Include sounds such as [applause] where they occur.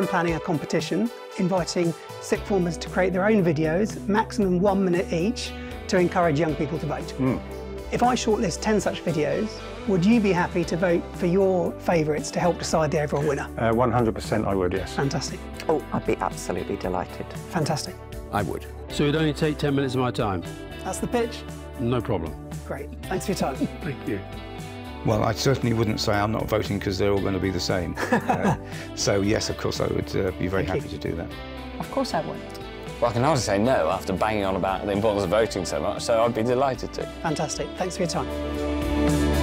planning a competition, inviting sixth formers to create their own videos, maximum one minute each, to encourage young people to vote. If I shortlist 10 such videos, would you be happy to vote for your favourites to help decide the overall winner? Uh, 100% I would, yes. Fantastic. Oh, I'd be absolutely delighted. Fantastic. I would. So it'd only take 10 minutes of my time. That's the pitch. No problem. Great. Thanks for your time. Thank you. Well, I certainly wouldn't say I'm not voting because they're all going to be the same. [laughs] Uh, so, yes, of course, I would uh, be very Thank happy you. to do that. Of course I would. Well, I can hardly say no after banging on about the importance of voting so much, so I'd be delighted to. Fantastic. Thanks for your time.